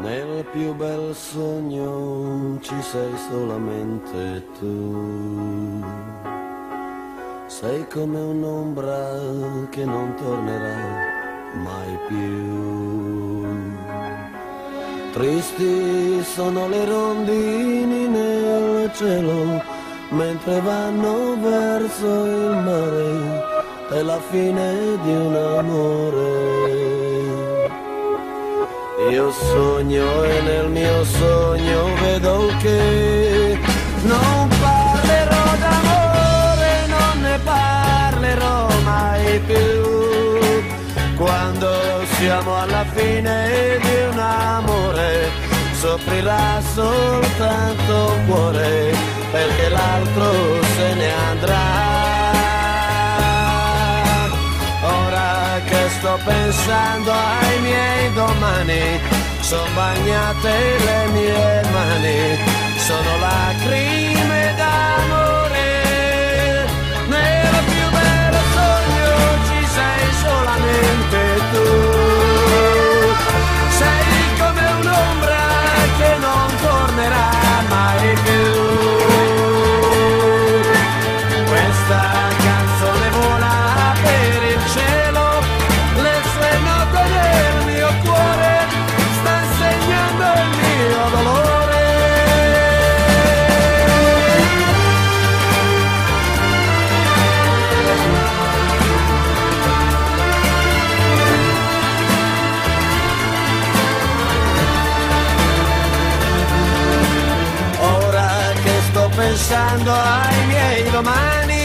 Nel più bel sogno ci sei solamente tu. Sei come un'ombra che non tornerà mai più. Tristi sono le rondini nel cielo mentre vanno verso il mare. È la fine di un amore. Io sogno e nel mio sogno vedo che non parlerò d'amore, non ne parlerò mai più. Quando siamo alla fine di un amore, soffrirà soltanto un cuore, perché l'altro se ne andrà. Ora che sto pensando ai miei domani, sono bagnate le mie mani, sono lacrime d'amore. pensando ai miei domani.